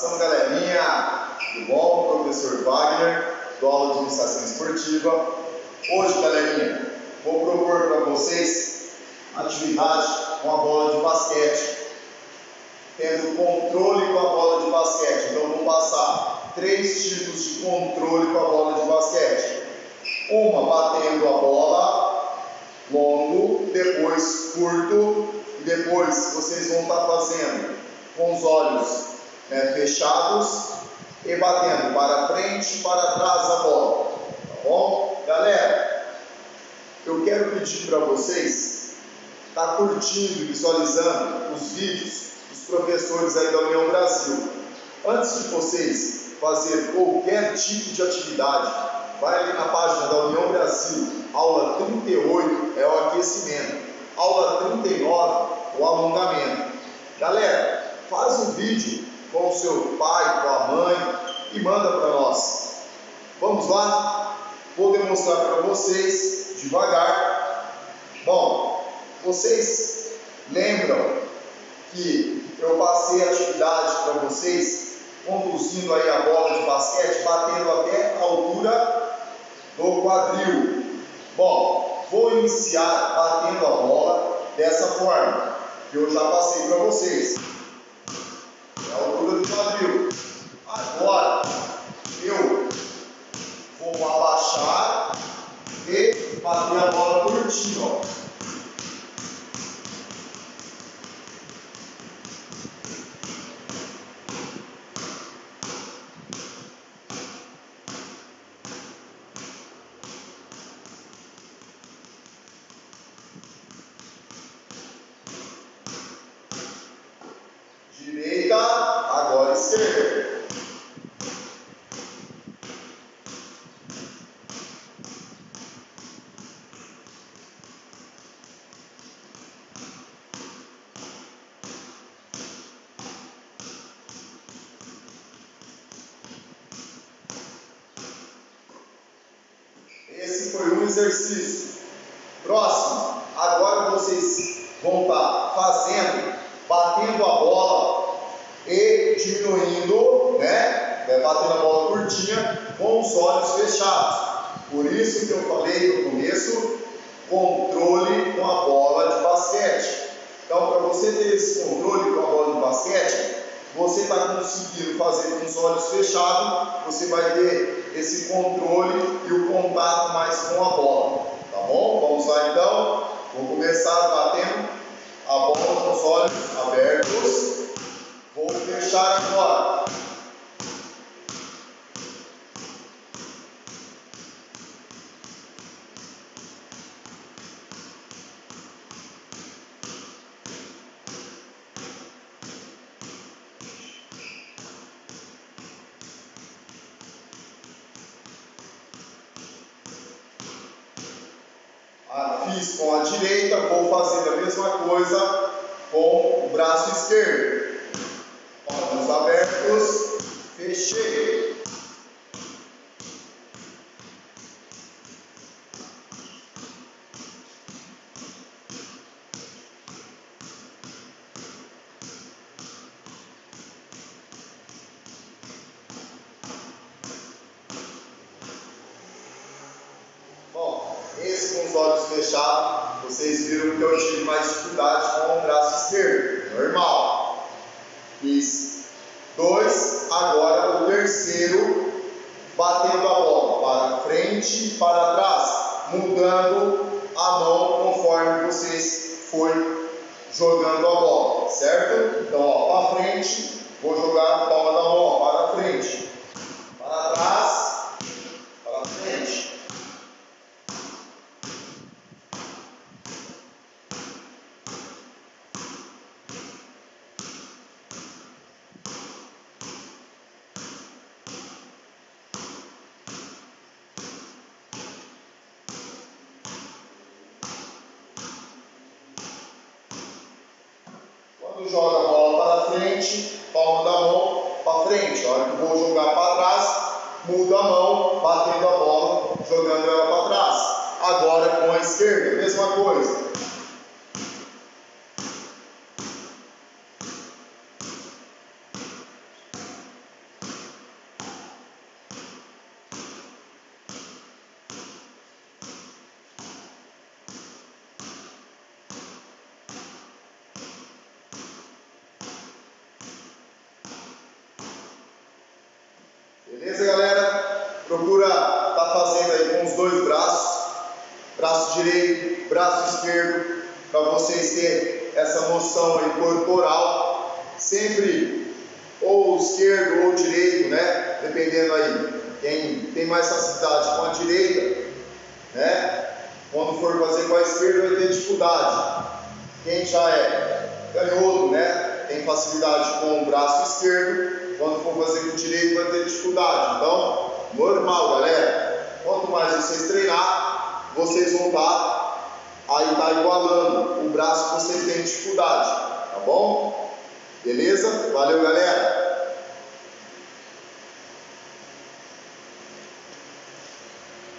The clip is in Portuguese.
Saudação, galerinha! Tudo bom? Professor Wagner, do aula de Administração Esportiva. Hoje, galerinha, vou propor para vocês atividade com a bola de basquete, tendo controle com a bola de basquete. Então, vou passar três tipos de controle com a bola de basquete. Uma batendo a bola longo, depois curto, e depois vocês vão estar fazendo com os olhos né, fechados e batendo para frente e para trás a bola. Tá bom? Galera, eu quero pedir para vocês estar tá curtindo e visualizando os vídeos dos professores aí da União Brasil. Antes de vocês fazer qualquer tipo de atividade, vai ali na página da União Brasil, aula 38 é o aquecimento, aula 39 o alongamento. Galera, faz um vídeo com o seu pai, com a mãe e manda para nós. Vamos lá? Vou demonstrar para vocês devagar. Bom, vocês lembram que eu passei a atividade para vocês conduzindo aí a bola de basquete, batendo até a altura do quadril. Bom, vou iniciar batendo a bola dessa forma que eu já passei para vocês. Altura do quadril. Agora, eu vou abaixar e bater a bola curtinho, ó. Foi um exercício. Próximo, agora vocês vão estar fazendo, batendo a bola e diminuindo, né? É, batendo a bola curtinha com os olhos fechados. Por isso que eu falei no começo, controle com a bola de basquete. Então, para você ter esse controle com a bola de basquete, você está conseguindo fazer com os olhos fechados, você vai ter esse controle e o contato mais com a bola. Tá bom? Vamos lá então. Vou começar batendo a bola com os olhos abertos. Vou fechar agora. Fiz com a direita, vou fazer a mesma coisa com o braço esquerdo. Olhos abertos, fechei. Esse com os olhos fechados, vocês viram que eu tive mais dificuldade com o braço esquerdo, normal. Fiz dois, agora o terceiro, batendo a bola para frente e para trás, mudando a mão conforme vocês forem jogando a bola, certo? Então, ó, para frente, vou jogar a palma da mão, para frente, para trás, Quando joga a bola para frente, palma da mão para frente. A hora que vou jogar para trás, mudo a mão, batendo a bola, jogando ela para trás. Agora com a esquerda, mesma coisa. Beleza, galera? Procura estar tá fazendo aí com os dois braços, braço direito, braço esquerdo, para vocês terem essa noção aí corporal, sempre ou esquerdo ou direito, né? Dependendo aí, quem tem mais facilidade com a direita, né? Quando for fazer com a esquerda vai ter dificuldade. Quem já é canhoto, né? Tem facilidade com o braço esquerdo, quando for fazer com direito vai ter dificuldade. Então, normal, galera. Quanto mais vocês treinar, vocês vão estar tá, aí tá igualando o braço que você tem dificuldade, tá bom? Beleza? Valeu, galera.